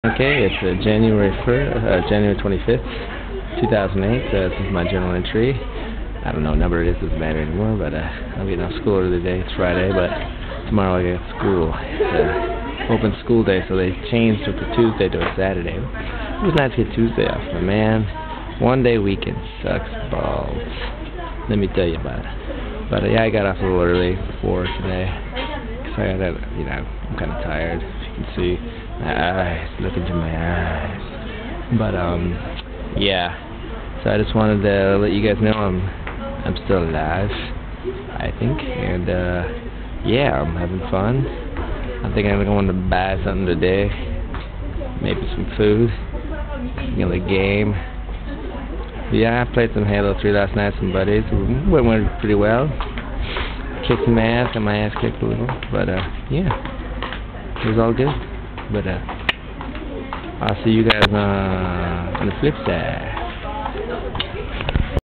Okay, it's uh, January 1st, uh, January 25th, 2008. Uh, this is my journal entry. I don't know what number it is, doesn't matter anymore, but uh, I'm getting off school early today. It's Friday, but tomorrow I get school. It's uh, open school day, so they changed from Tuesday to a Saturday. It was nice to get Tuesday off, but man, one day weekend sucks balls. Let me tell you about it. But uh, yeah, I got off a little early for today. Cause I got, you know, I'm kind of tired. Can see my eyes, look into my eyes. But um, yeah. So I just wanted to let you guys know I'm I'm still alive, I think, and uh, yeah, I'm having fun. I think I'm going to buy something today, maybe some food, the game. Yeah, I played some Halo 3 last night, with some buddies. It went, went pretty well. Kicked some ass, got my ass kicked a little, but uh, yeah, it was all good. But uh, I'll see you guys uh, on the flip side.